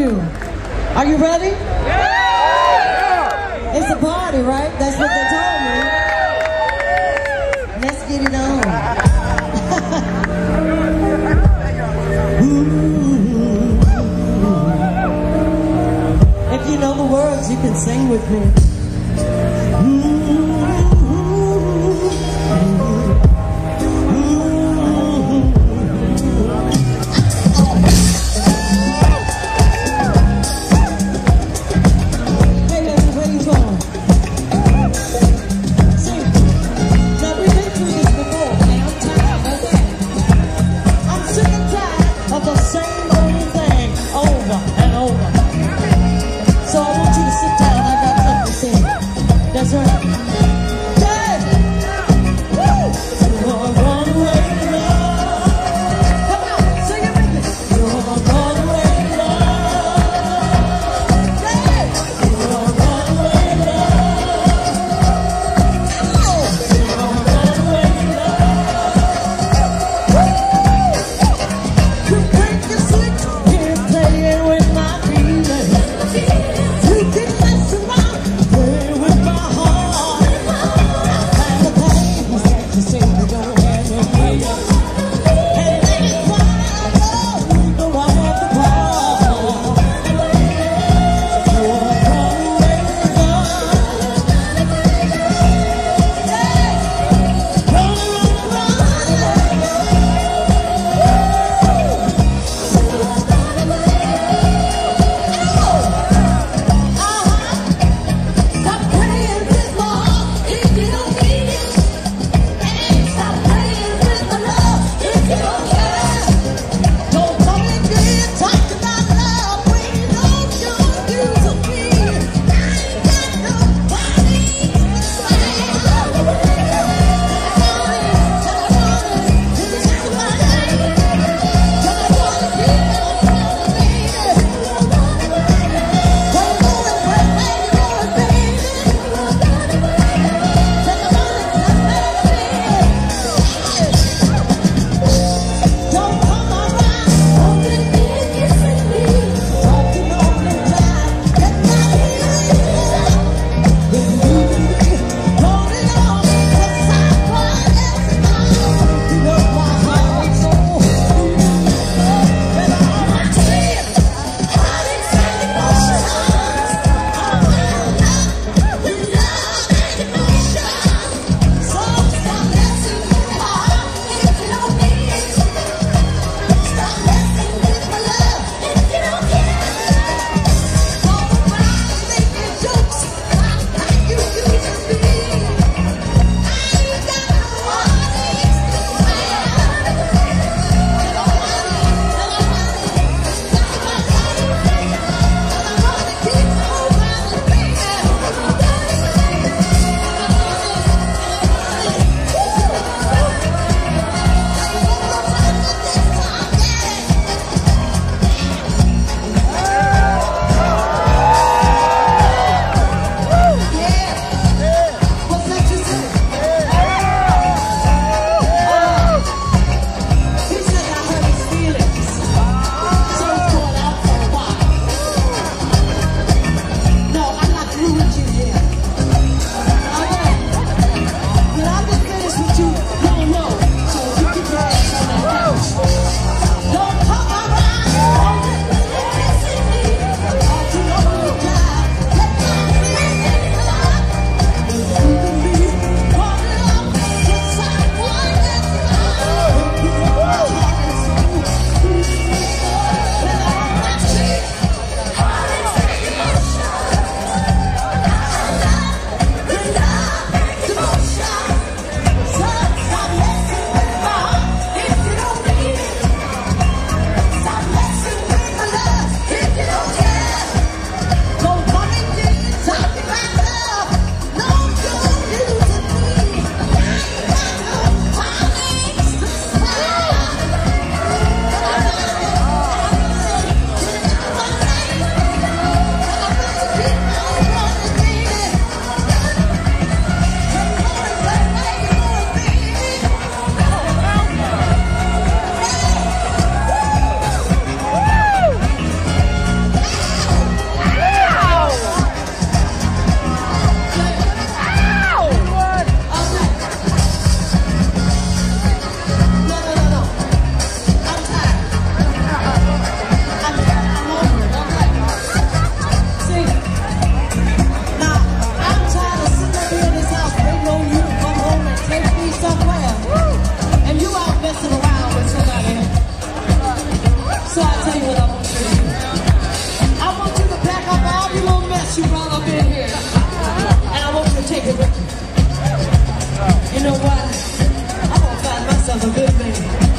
Are you ready? Yeah! It's a party, right? That's what they told me. Let's get it on. if you know the words, you can sing with me. That's a good thing.